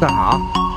干啥？